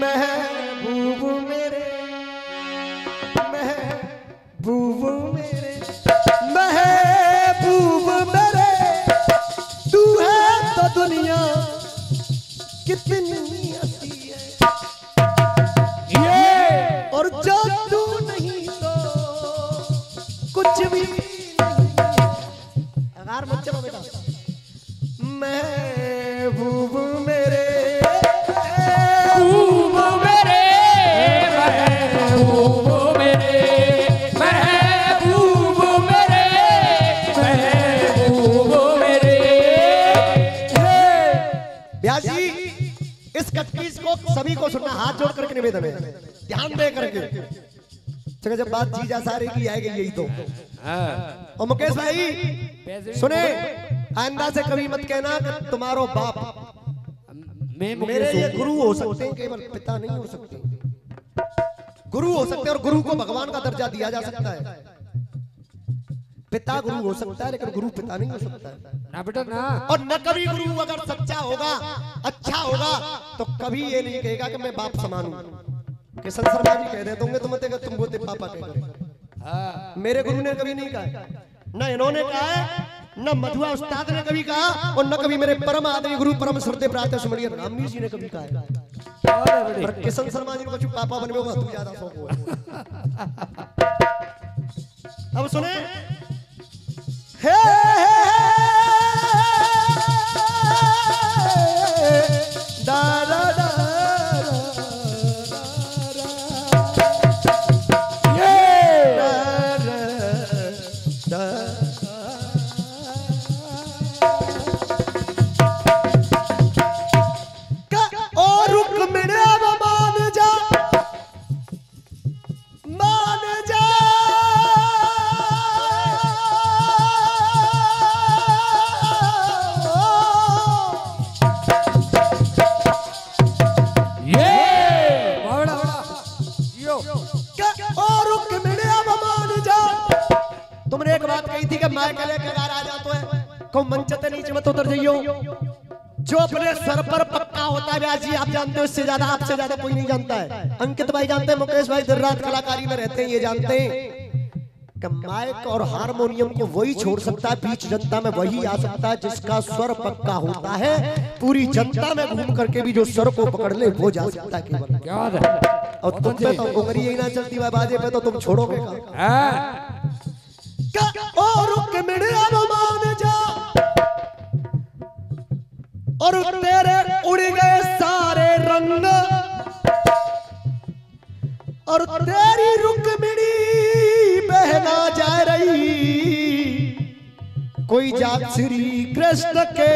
महबूब करके ध्यान दे करके। चलो जब बात जीजा सारे की आएगी यही तो। और मुकेश भाई सुने आइंदा से कभी मत कहना कि तुम्हारो बाप मैं मेरे ये गुरु हो सकते हैं केवल पिता नहीं हो सकते। गुरु हो सकते हैं और गुरु को भगवान का दर्जा दिया जा सकता है। पिता गुरु हो सकता है लेकिन गुरु पिता नहीं हो सकता है। ना बेटा ना। और न कभी गुरु अगर सच्चा होगा अच्छा होगा तो कभी ये नहीं कहेगा कि मैं बाप समान हूँ। किशन शर्मा जी कह देते होंगे तुम मत तुम बोते पापा कह रहे। मेरे गुरु ने कभी नहीं कहा न इन्होंने कहा है न मधुआ उस्ताद ने कभी कहा और न कभी मेरे परम आदमी गुरु परम श्रद्धे प्रातः सुमरिया रामनी जी ने कभी कहा है। पर किशन शर्मा जी को कुछ पापा बनवे होगा तू ज़्यादा शौक हुआ अब सुने। हे दा हैं मुकेश भाई दिन रात कलाकारी में रहते हैं ये जानते हैं। माइक और हारमोनियम को वही छोड़ सकता है बीच जनता में वही आ सकता है जिसका स्वर पक्का होता है। पूरी जनता में घूम करके भी जो स्वर को पकड़ ले वो जा सकता है केवल। और तुम पे तो उंगली ही ना चलती भाई बाजे पे तो तुम छोड़ोगे? हाँ। और जा। और तेरे उड़ गए सारे रंग। और तेरी रुक्मिणी बहना जा रही। कोई जाग श्री कृष्ण के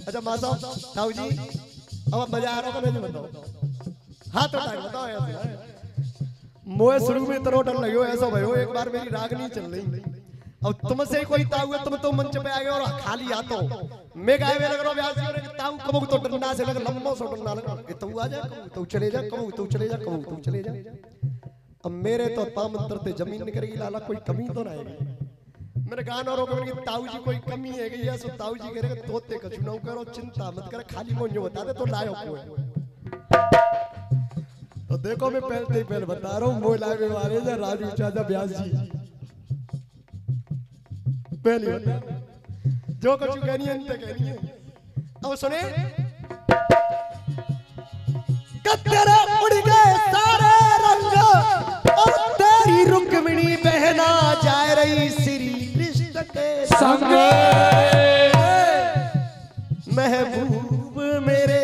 अच्छा मासा ताऊ जी, अब मज़ा आ रहा है नहीं बताओ। हाथ उठाए बताओ मोए शुरू में इतना डर लगे ऐसा भयो एक बार मेरी रागनी चल रही। अब तुमसे कोई ताऊ है, तुम तो मंच पे आ गए और खाली मैं गाय में लग रहा ब्याज कि ताऊ कबू तो डंडा से लग, लंबो सो डंडा लगा। कि तू आ जा कबू तू चले जा कबू तू चले जा कबू तू चले जा। अब मेरे तो ताम अंतर ते ज़मीन निकलेगी लाला, कोई कमी तो ना आएगी। मेरे गाना रोक मैंने ताऊ जी कोई कमी है कि सो ताऊ जी कह रहे तोते कछु ना करो, चिंता मत कर, खाली मुझे बता दे तो लायो को तो देखो मैं पहले ही पहले बता रहा हूँ लाए मारे जा राजू चाचा ब्यास जी। पहली जो कुछ कहनी है अंत कहनी है अब सुने कत्तेरे उड़ गए सारे रंग। और तेरी रुक्मिणी बहना जा रही श्री कृष्ण के संग। महबूब मेरे।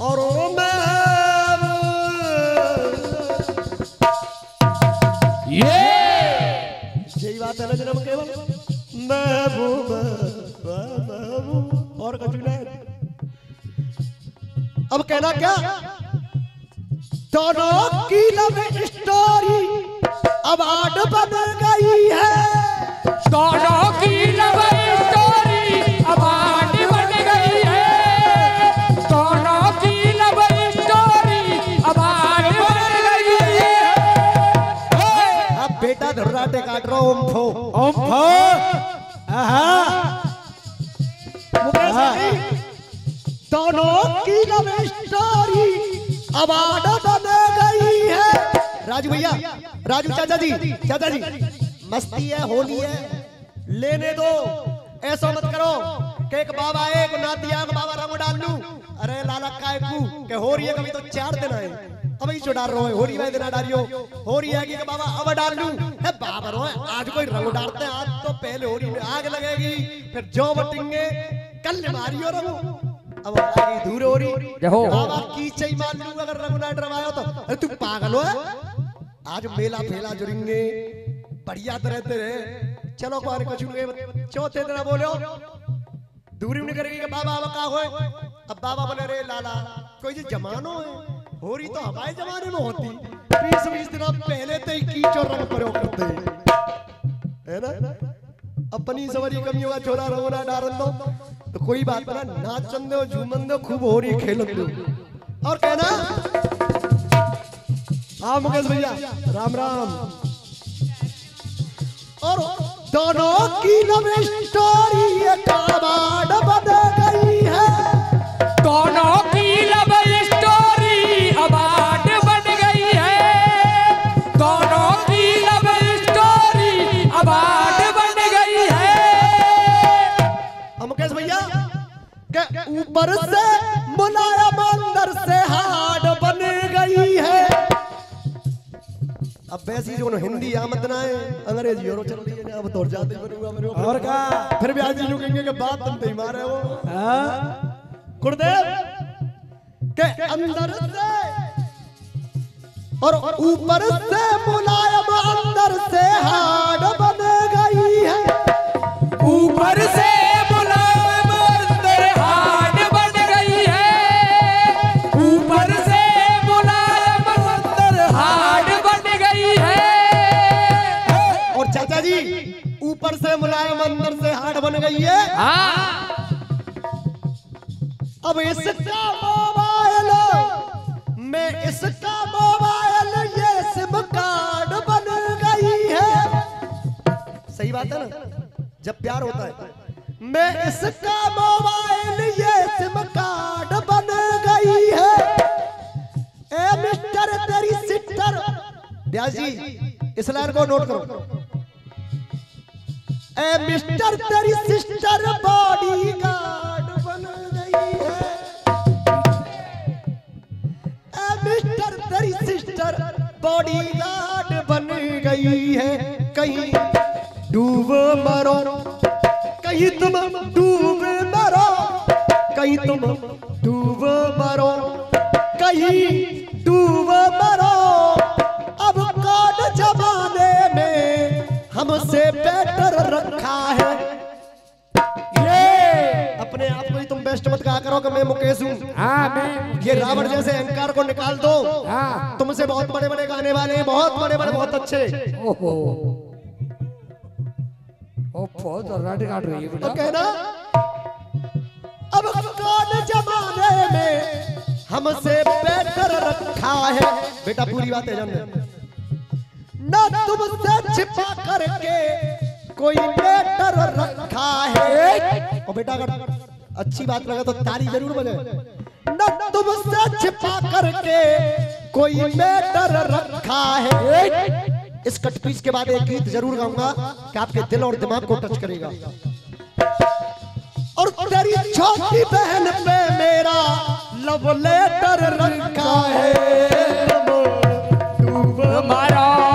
और ओ यही बात ना जनाब केवल और कुछ अब कहना क्या? दोनों की लव स्टोरी अब आठ बदल गई है। दोनों की लव ओम फो ओम फो दोनों दोनों की लव स्टोरी अवार्ड बन गई है राजू भैया राजू चाचा जी चाचा जी मस्ती है होली है लेने दो ऐसा मत करो कि एक बाबा है एक नातिया एक बाबा रंग डाल। लूँ अरे लाला काय कू? के हो रही है कभी तो चार दिन आए। अब ही जो डाल रहे हो हो रही है दिन डालियो। हो रही है कि बाबा अब डाल। लूँ है बाबा रो आज कोई रंग डालते हैं आज तो पहले हो रही आग लगेगी। फिर जो बटेंगे कल मारियो रंग अब आगे दूर हो रही जहो। बाबा की चाहिए मान लूँ अगर रंग ना डरवायो तो। अरे तू पागल हो आज मेला फेला जुड़ेंगे बढ़िया तरह तेरे चलो कछु के चौथे दिन बोलो। दूरी नहीं करेगी बाबा अब का होए अब बाबा बोले रे लाला, कोई जी जमानो है हो रही तो हमारे जमाने में होती। बीस बीस दिन पहले तो ही कीच और रंग प्रयोग करते हैं। है ना? अपनी सवारी कमी होगा छोरा रंगना डारन दो तो कोई बात ना नाचन दो झूमन दो खूब हो रही खेलन दो और कहना हाँ मुकेश भैया, राम राम। और दोनों की लव स्टोरी बन गई है। दोनों की लव स्टोरी अवार्ड बन गई है। दोनों की लव स्टोरी बन गई है। हम भैया के ऊपर से मुलायम अंदर से हार्ड अब वैसी जो हिंदी आमद ना है अंग्रेज़ी और चल रही है। अब तो जाते और का फिर भी आज जो कहेंगे कि बात तुम पे मारे हो। गुरुदेव के अंदर से और ऊपर से मुलायम अंदर से हार्ड अब इसका मोबाइल, मैं इसका मोबाइल, ये सिम कार्ड बन गई है। सही बात है ना? जब प्यार होता है। मैं इसका सिस्टर बॉडी गार्ड बन गई है। कहीं डूब मरो, कहीं तुम डूब मरो, कहीं तुम डूब मरो, कहीं डूब मरो। अब कौन जमाने में हमसे करो कि मैं मुकेश हूँ। हाँ ये रावण जैसे अहंकार को निकाल दो। हाँ। तुमसे बहुत बड़े बड़े गाने वाले हैं बहुत बड़े बड़े बहुत अच्छे। ओहो। बहुत रट काट रही है तो कहना अब कौन जमाने में हमसे बेटर रखा है? बेटा पूरी बात है जान न तुमसे छिपा करके कोई बेटर रखा है। और बेटा अगर अच्छी बात लगा तो ताली ज़रूर बजे न तुमसे छिपा करके कोई बेटर रखा है। इस कट पीस के बाद एक गीत ज़रूर गाऊँगा कि आपके दिल और दिमाग को टच करेगा। और तेरी छोटी बहन पे मेरा लव लेटर रखा है। डूब मरो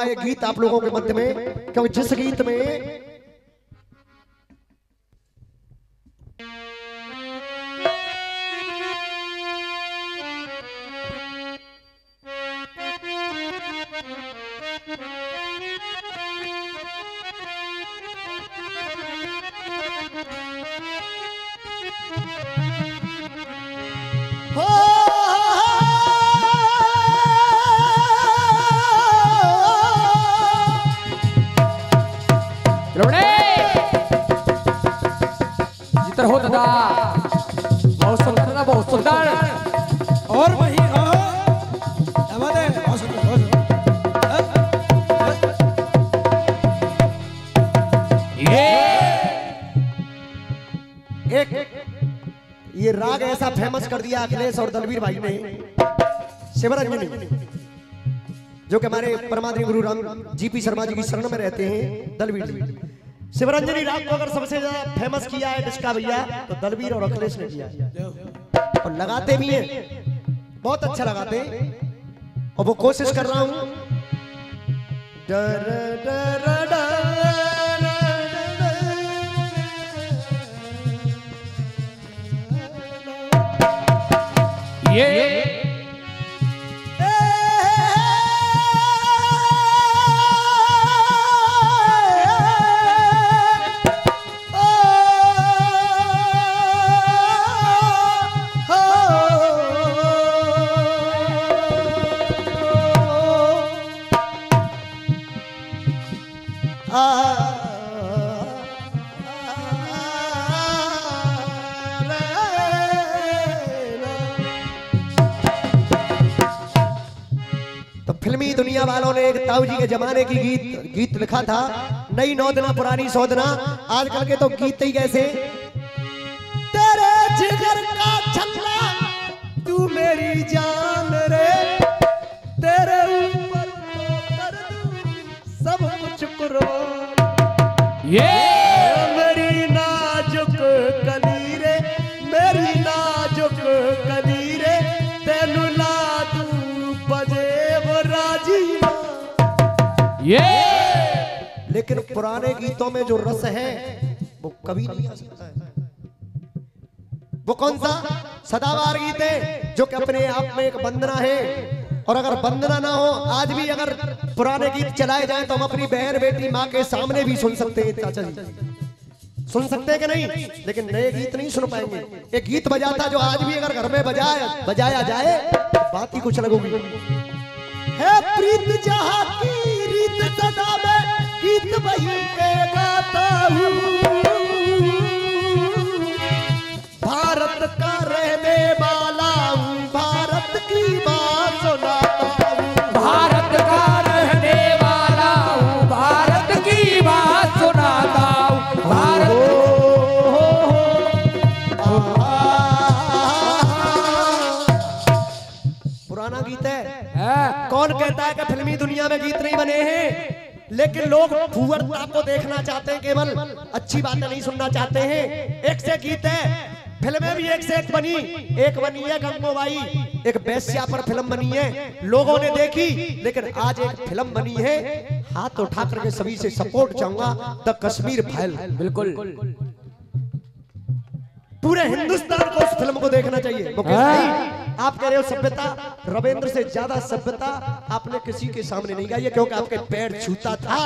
पाँच ये गीत आप लोगों के मध्य में क्योंकि जिस गीत में फ़ेमस अखिलेश और दलवीर भाई ने शिवरंजनी जो कि हमारे परमात्मा गुरु राम जीपी शर्मा जी की शरण में रहते हैं, दलवीर जी। शिवरंजनी राग को अगर सबसे ज़्यादा फ़ेमस किया है जिसका भैया तो दलवीर और अखिलेश ने किया और लगाते भी हैं, बहुत अच्छा लगाते हैं। और वो कोशिश कर रहा हूँ। डर डर। ये तो फिल्मी दुनिया वालों ने एक ताऊ जी के जमाने की गीत गीत लिखा था। नई नौदना, पुरानी सौदना। आजकल के तो गीत ही कैसे? तेरे जिगर का छल्ला, तू मेरी जान रे। तेरे ऊपर तो कर सब कुछ कुर्बान ये मेरी लेकिन पुराने गीतों में जो रस है, वो कभी नहीं आ सकता है। वो कौन सा? सदाबहार गीत है, जो कि अपने आप में एक वंदना है। और अगर वंदना ना हो, आज भी अगर पुराने गीत चलाए जाएँ तो हम अपनी बहन, बेटी, माँ के सामने भी सुन सकते हैं, चाचा जी। सुन सकते हैं कि नहीं? लेकिन नए गीत नहीं सुन पाएँगे। एक गीत बजाता जो आज भी अगर घर में बजाया बजाया जाए, बात ही कुछ लगोगी। है प्रीत जहाँ की रीत सदा गीत वही के गाता हूँ। भारत का रहने वाला हूँ भारत की बात सुनाता हूँ। भारत का रहने वाला हूँ भारत की बात सुनाता हूँ। भारत पुराना गीत है। है। कौन कहता है कि फिल्मी दुनिया में गीत नहीं बने हैं? लेकिन लोग को देखना चाहते हैं केवल अच्छी बातें नहीं सुनना चाहते हैं। एक से गीत है। फ़िल्में भी एक से एक बनी। एक बनी है गंगोबाई एक बेस्या पर फ़िल्म बनी है। लोगों ने देखी लेकिन आज एक फ़िल्म बनी है। हाथ उठा करके सभी से सपोर्ट चाहूँगा। The Kashmir file. बिल्कुल। पूरे हिंदुस्तान को उस फ़िल्म को देखना चाहिए। मुकेश भाई आप कह रहे हो सभ्यता? रविंद्र से ज़्यादा सभ्यता आपने किसी के सामने नहीं गाई है क्योंकि आपके पैर छूता था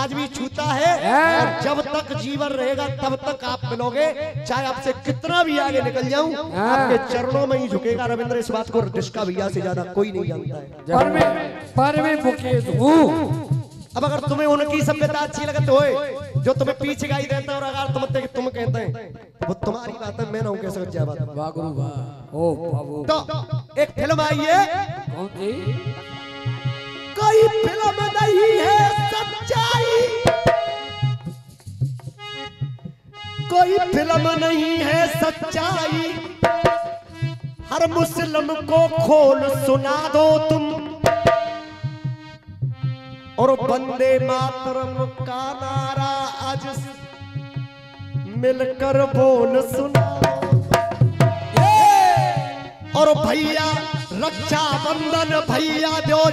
आज भी छूता है और जब तक जीवन रहेगा तब तक आप मिलोगे चाहे आपसे कितना भी आगे निकल जाऊँ आपके चरणों में ही झुकेगा रविंद्र इस बात को डिस्का भैया से ज़्यादा कोई नहीं जानता है। पर मैं मुकेश हूँ। अब अगर तुम्हें उनकी सभ्यता अच्छी लगत होए जो तुम्हें पीछे गाई देता है और अगर तुम तुम कहते हैं वो तुम्हारी बात है मैं ना हूँ कैसे बात वाह गुरु वाह। ओ तो एक फ़िल्म आई है। कौन सी? कोई फ़िल्म नहीं है सच्चाई। कोई फ़िल्म नहीं है सच्चाई। हर मुस्लिम को खोल सुना दो तुम। और बंदे मातरम का नारा आज मिलकर बोल सुना और भैया रक्षा बंधन भैया दो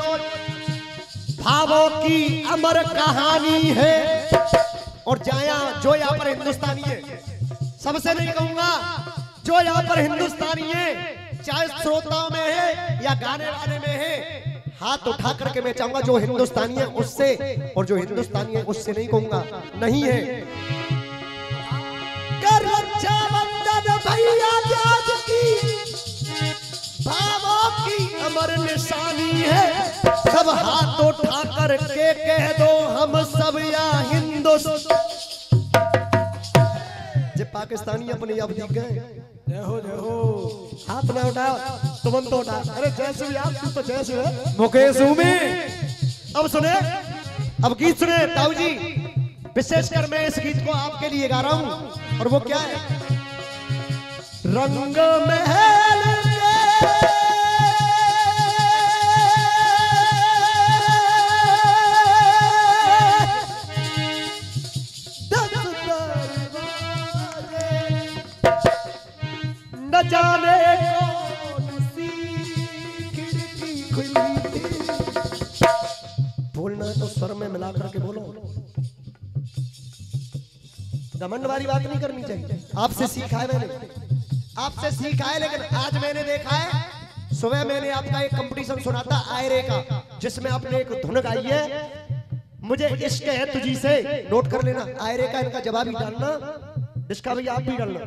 भावों की अमर कहानी है। और जाया जो यहाँ पर हिंदुस्तानी है, सबसे नहीं कहूँगा, जो यहाँ पर हिंदुस्तानी है, चाहे श्रोताओं में है या गाने वाले में है, हाथ उठा करके मैं चाहूँगा जो हिंदुस्तानी है उससे, और जो हिंदुस्तानी है उससे नहीं कहूँगा, नहीं है। भैया अमर निशानी है। सब हाथ उठा करके कह दो हम सब या हिंदुस्तान जे पाकिस्तानी अपने आप जीत गए हाथ ना उठाओ तुम तो उठा अरे जैसे भी आप तो जैसे है। मुकेश उमी। अब सुने अब गीत सुने ताऊ जी। विशेषकर मैं इस गीत को आपके लिए गा रहा हूँ। और वो क्या है? रंग महल जाने बोलना है तो स्वर में मिला करके बोलो। घमंड वाली बात नहीं करनी चाहिए। आपसे सीखा है मैंने। आपसे सीखा है लेकिन आज मैंने देखा है, सुबह मैंने आपका एक कंपटीशन सुना था, आयरे का, जिसमें आपने एक धुन गाई है। मुझे इश्क है तुझी से। नोट कर लेना, आयरे का इनका जवाब ही डालना, इसका भी आप भी डालना।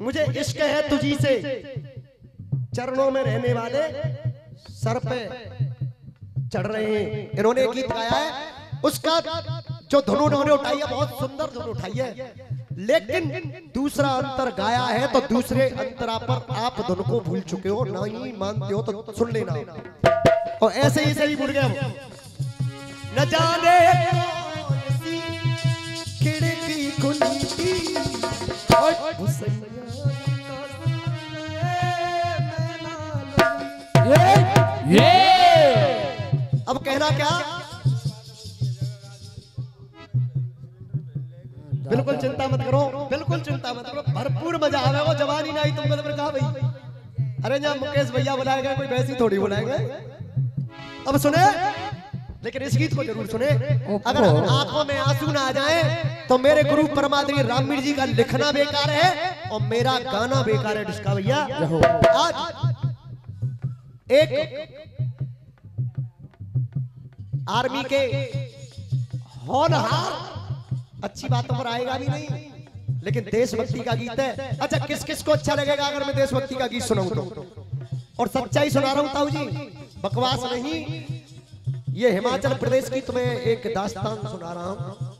मुझे इश्क है तुझी से चरणों में रहने वाले सर पे चढ़ रहे हैं। इन्होंने गीत गाया है, उसका जो धुन उन्होंने उठाई है, बहुत सुंदर धुन उठाई है। लेकिन दूसरा अंतर गाया है तो दूसरे अंतरा पर आप धुन को भूल चुके हो नहीं मानते हो तो सुन लेना। और ऐसे ही सही भूल गए न जाने खिड़की खुली ये अब कहना क्या? बिल्कुल चिंता मत करो, बिल्कुल चिंता मत करो। भरपूर मज़ा आवे वो जवानी नहीं तुमको तो फिर कहा भाई? अरे जब मुकेश भैया बुलाएगा कोई वैसी थोड़ी बुलाएँगे अब सुने लेकिन इस गीत को ज़रूर सुने। अगर आँखों में आँसू ना आ जाए तो मेरे गुरु परमात्मा रामवीर जी का लिखना बेकार है और मेरा गाना बेकार है डिस्का भैया आज एक आर्मी के होनहार अच्छी बातों पर आएगा भी नहीं लेकिन देशभक्ति का गीत है। अच्छा किस किस को अच्छा लगेगा अगर मैं देशभक्ति का गीत सुनाऊं तो? और सच्चाई सुना रहा हूँ ताऊ जी बकवास नहीं ये हिमाचल प्रदेश की तुम्हें एक दास्तान सुना रहा हूँ।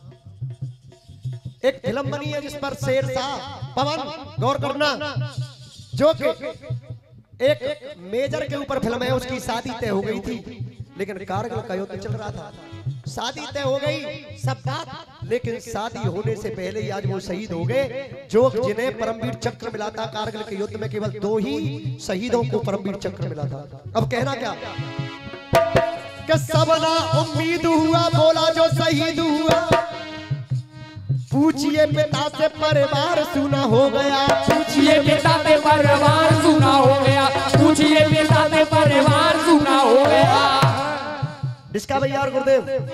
एक फ़िल्म बनी है जिस पर शेर शाह, पवन, गौर करना, जो कि एक मेजर के ऊपर फ़िल्म है, उसकी शादी तय हो गई थी, लेकिन कारगिल का युद्ध चल रहा था। शादी तय हो गई, सब बात, लेकिन शादी होने से पहले ही आज वो शहीद हो गए, जो जिन्हें परमवीर चक्र मिला था। कारगिल के युद्ध में केवल दो ही शहीदों को परमवीर चक्र मिला था। अब कहना क्या? कि सबना उम्मीद हुआ बोला जो शहीद हुआ। पूछिए पिता से परिवार सुना हो गया। पूछिए पिता से परिवार सुना हो गया। पूछिए पिता से परिवार सुना हो गया। इसका भैया और गुरुदेव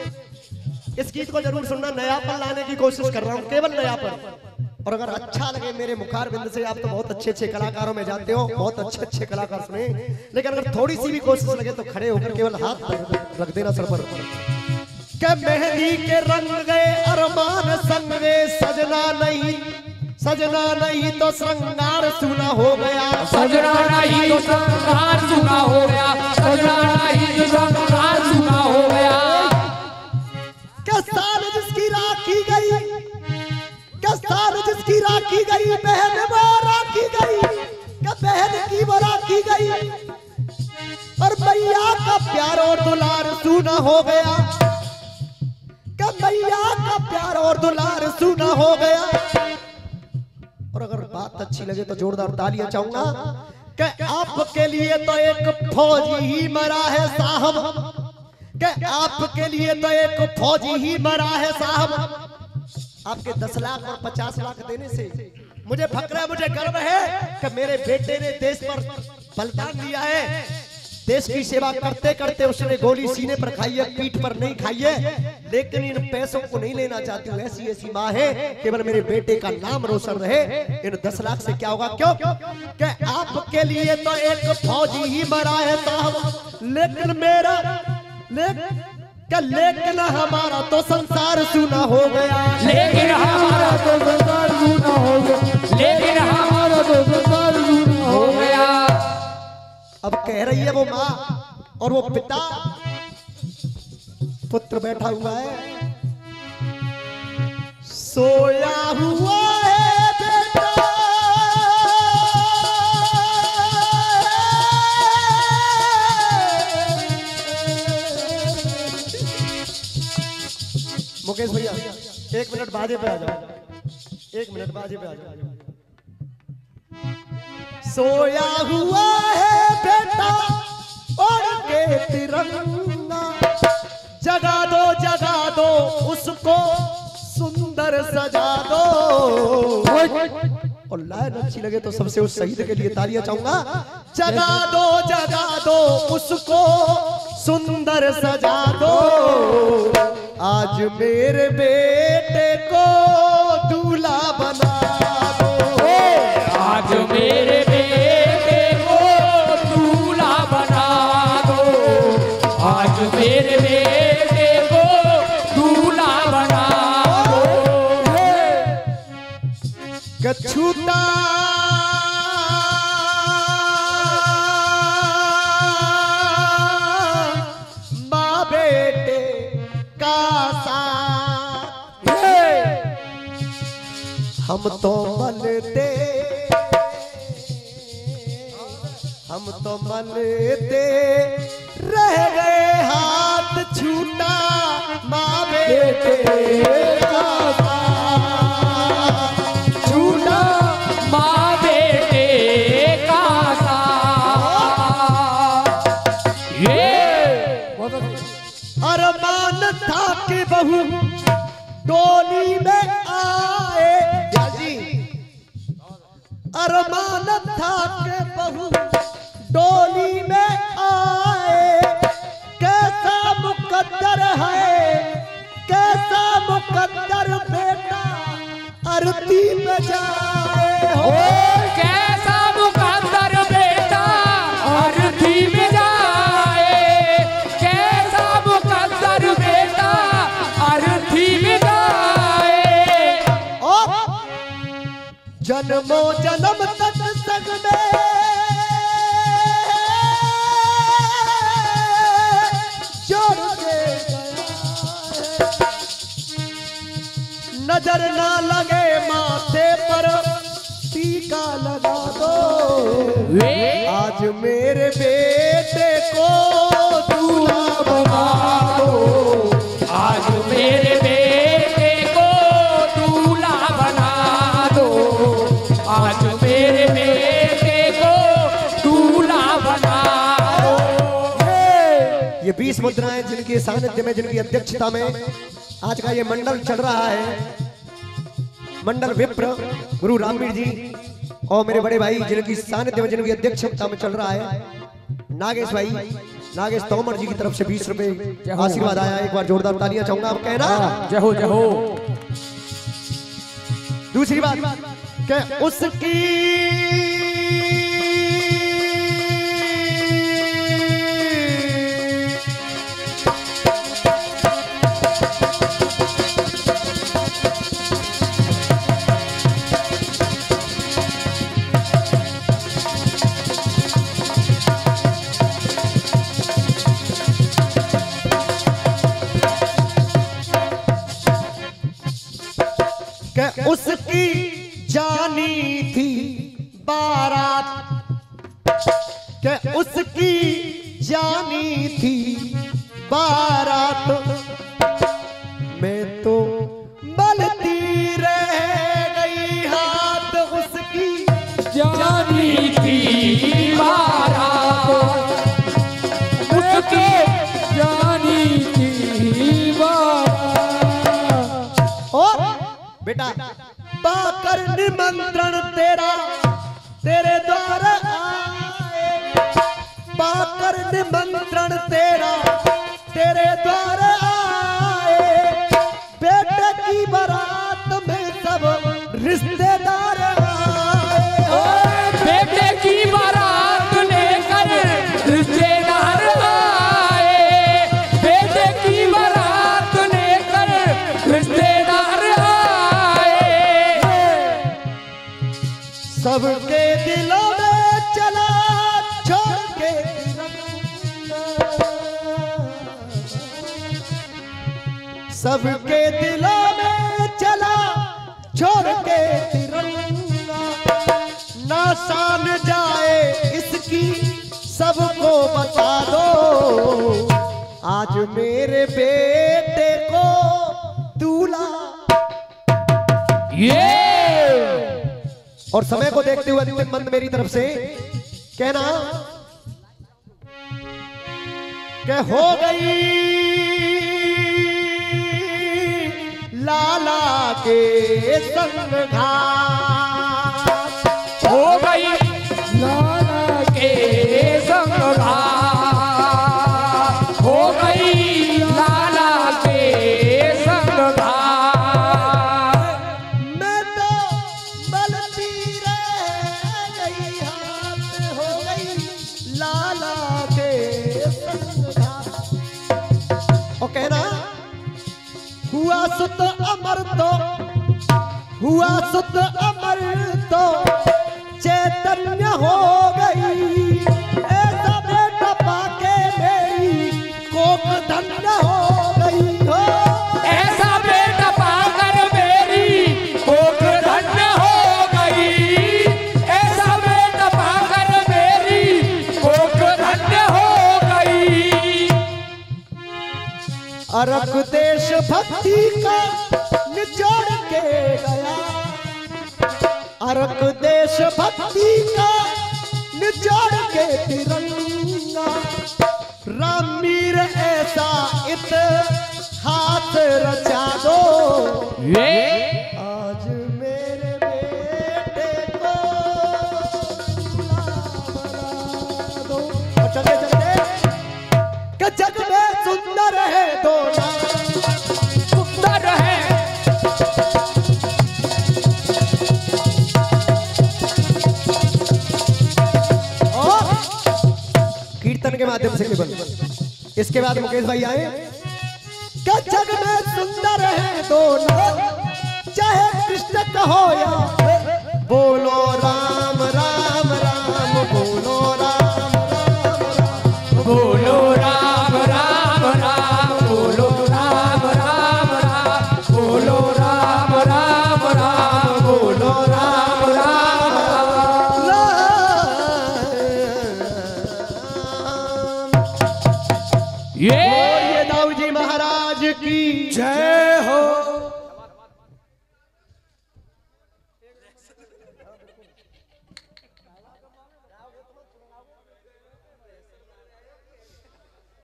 इस गीत को ज़रूर सुनना नयापन लाने की कोशिश कर रहा हूँ केवल नया नयापन और अगर अच्छा लगे मेरे मुखार बिंद से, आप तो बहुत अच्छे अच्छे कलाकारों में जाते हो, बहुत अच्छे अच्छे कलाकार सुने। लेकिन अगर थोड़ी सी भी कोशिश लगे तो खड़े होकर केवल हाथ रख देना सर पर। मेहंदी के रंग गए अरमान संग गए सजना नहीं सजना नहीं तो श्रृंगार सुना हो गया। सजना नहीं तो श्रृंगार सुना हो गया, सजना नहीं तो संसार सुना हो गया। के जिसकी राखी गई, बहन वो राखी गई, के बहन की वो राखी गई। और भैया का प्यार और दुलार सुना हो गया। के भैया का प्यार और दुलार सुना हो गया। और अगर बात अच्छी लगे तो जोरदार तालियाँ चाहूँगा। कि आपके लिए तो एक फौजी ही मरा है साहब। कि आपके लिए तो एक फौजी ही मरा है साहब। आपके दस लाख और पचास लाख देने से मुझे फक्र मुझे गर्व है कि मेरे बेटे ने देश पर बलिदान दिया है। देश की सेवा करते करते उसने गोली सीने पर खाई है पीठ पर नहीं खाई है। लेकिन इन पैसों को नहीं लेना चाहती हूँ ऐसी ऐसी माँ है। केवल मेरे बेटे का नाम रोशन रहे। इन दस लाख से क्या होगा क्यों? कि आपके लिए तो एक फौजी ही मरा है साहब। लेकिन मेरा लेकिन क्या लेकिन हमारा तो संसार सुना हो गया। लेकिन हमारा तो संसार सुना हो गया। लेकिन हमारा तो संसार सुना हो गया। अब कह रही है वो माँ और वो पिता पुत्र बैठा हुआ है। सोया हुआ मिनट बाजे पे आ जाओ। एक मिनट बाजे पे आ जाओ। सोया हुआ है बेटा ओढ़ के तिरंगा। जगा दो जगा दो, उसको सुंदर सजा दो। और लाइन अच्छी लगे तो सबसे उस शहीद के लिए तालियाँ चाहूँगा। जगा दो जगा दो, उसको सुंदर सजा दो। आज मेरे बेटे को तो दे हम तो मनते रह गए हाथ छूटा माँ बेटे। का अरमान था कि बहू डोली में आए। कैसा मुकद्दर है? कैसा मुकद्दर बेटा? अरती में जाए हो कैसा मुकद्दर बेटा? में जाए कैसा मुकद्दर बेटा? में जाए जन्मों नज़र ना लगे माथे पर। टीका लगा दो। आज मेरे बेटे को दूल्हा बना दो। आज मेरे बेटे को दूल्हा बना दो। आज मेरे बेटे को दूल्हा बना दो। ये बीस मुद्राएँ जिनके सानिध्य में जिनकी अध्यक्षता में आज का ये मंडल चल रहा है। मंडल विप्र गुरु रामवीर जी और मेरे बड़े भाई जिनकी सानिध्य में जिनकी अध्यक्षता में चल रहा है। नागेश भाई नागेश तोमर जी की तरफ़ से बीस रुपए आशीर्वाद आया। एक बार जोरदार तालियाँ चाहूँगा। आप कहना? जय हो जय हो। दूसरी बात क्या उसकी रिश्तेदार बेटे की बारात लेकर रिश्तेदार आए। बेटे की बारात लेकर रिश्तेदार आए। सबके दिलों में चला छोड़ के सबके दिलों सबको बता दो। आज मेरे बेटे को दूल्हा। ये। और समय को देखते हुए अंतिम मंद मेरी तरफ़ से। कहना कि हो गई लाला के संग घाट। हुआ सुत अमर तो चैतन्य हो गई। ऐसा बेटा पाके मेरी कोक धन्य हो गई। हो ऐसा बेटा पाकर मेरी कोख धन्य हो गई। ऐसा बेटा पाकर मेरी कोख धन्य हो गई। अरब देश भक्ति का अरब देश भक्ति का निचोड़ के तिरंगा। रामीर ऐसा इत हाथ रचा दो। ये के माध्यम से केवल इसके बाद मुकेश भाई आए। कि जग में सुंदर है दोनों चाहे कृष्ण कहो या बोलो राम राम।